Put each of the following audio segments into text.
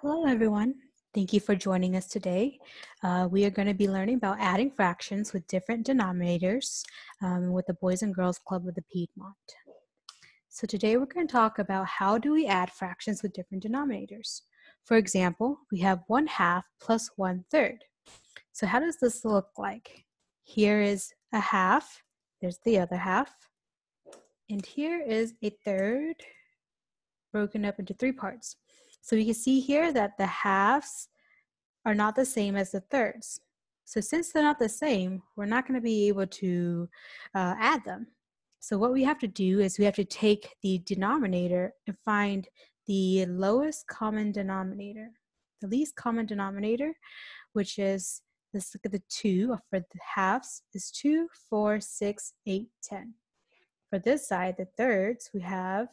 Hello, everyone. Thank you for joining us today. Uh, we are going to be learning about adding fractions with different denominators um, with the Boys and Girls Club of the Piedmont. So today we're going to talk about how do we add fractions with different denominators. For example, we have 1 half plus 1 third. So how does this look like? Here is a half, there's the other half, and here is a third broken up into three parts. So we can see here that the halves are not the same as the thirds. So since they're not the same, we're not going to be able to uh, add them. So what we have to do is we have to take the denominator and find the lowest common denominator, the least common denominator, which is, let's look at the 2 for the halves, is 2, 4, 6, 8, 10. For this side, the thirds, we have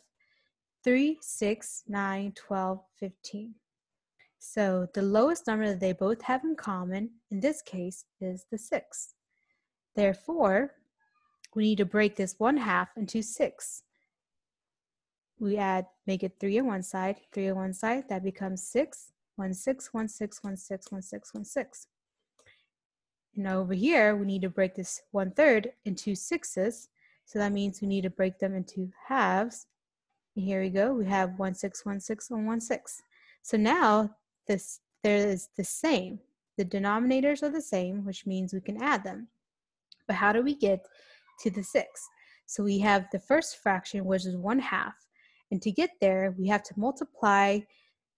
3, 6, 9, 12, 15. So the lowest number that they both have in common, in this case, is the 6. Therefore, we need to break this 1 half into 6. We add, make it 3 on one side, 3 on one side, that becomes 6, 1, 6, 1, 6, 1, 6, 1, 6, 1, 6. And over here, we need to break this 1 third into sixes. So that means we need to break them into halves here we go. We have 1, 6, 1, 6, and 1, 6. So now this there is the same. The denominators are the same, which means we can add them. But how do we get to the 6? So we have the first fraction, which is 1 half. And to get there, we have to multiply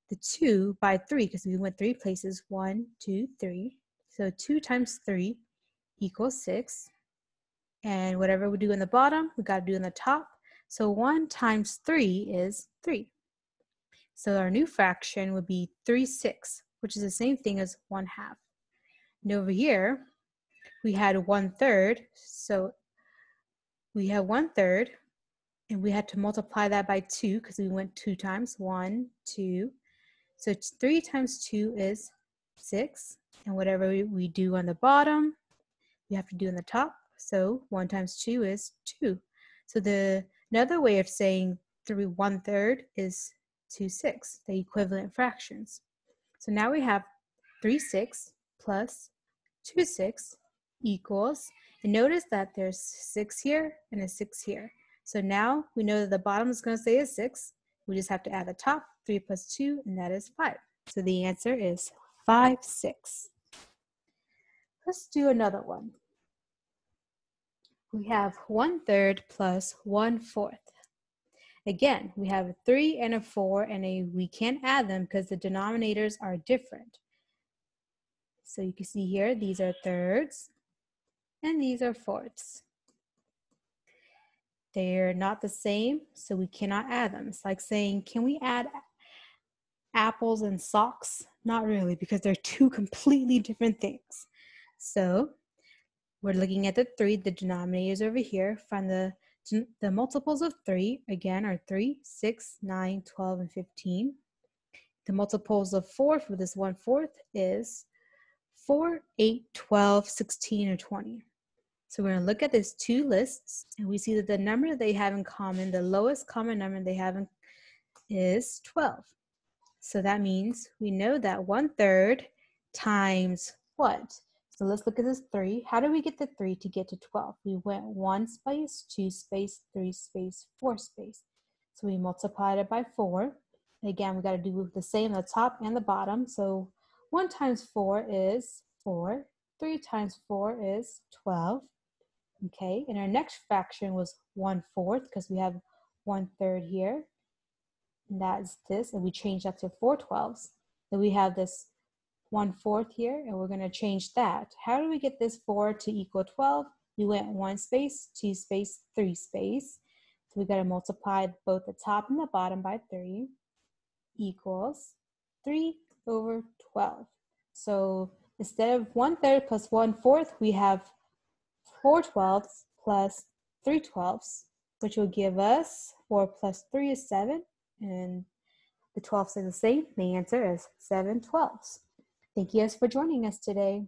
the 2 by 3 because we went three places. 1, 2, 3. So 2 times 3 equals 6. And whatever we do in the bottom, we got to do in the top. So 1 times 3 is 3. So our new fraction would be 3 6, which is the same thing as 1 half. And over here, we had 1 third. So we have 1 third, and we had to multiply that by 2 because we went 2 times. 1, 2. So 3 times 2 is 6. And whatever we do on the bottom, we have to do on the top. So 1 times 2 is 2. So the Another way of saying 3 one third is 2 6, the equivalent fractions. So now we have 3 6 plus 2 6 equals, and notice that there's 6 here and a 6 here. So now we know that the bottom is going to stay a 6. We just have to add the top, 3 plus 2, and that is 5. So the answer is 5 6. Let's do another one we have one third plus one fourth. Again, we have a three and a four, and a we can't add them because the denominators are different. So you can see here, these are thirds, and these are fourths. They're not the same, so we cannot add them. It's like saying, can we add apples and socks? Not really, because they're two completely different things. So we're looking at the three, the denominators over here. Find the, the multiples of three, again, are 3, 6, 9, 12, and 15. The multiples of four for this one fourth is 4, 8, 12, 16, or 20. So we're to look at these two lists, and we see that the number they have in common, the lowest common number they have in, is 12. So that means we know that one third times what? So let's look at this 3. How do we get the 3 to get to 12? We went 1 space, 2 space, 3 space, 4 space. So we multiplied it by 4. Again, we got to do the same the top and the bottom. So 1 times 4 is 4. 3 times 4 is 12. Okay, and our next fraction was one fourth because we have one third here. And that's this, and we change that to 4 twelfths. Then we have this one fourth here, and we're gonna change that. How do we get this four to equal 12? We went one space, two space, three space. So we gotta multiply both the top and the bottom by three equals three over 12. So instead of one third plus one fourth, we have four twelfths plus three twelfths, which will give us four plus three is seven, and the twelfths are the same. The answer is seven twelfths. Thank you guys for joining us today.